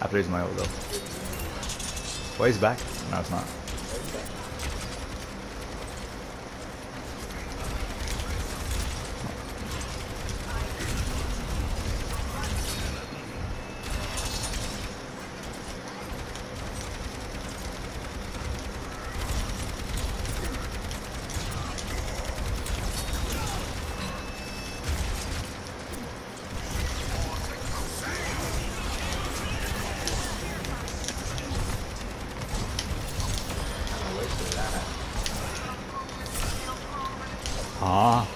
After using my ult though. Well, he's back. No, it's not. 好、啊。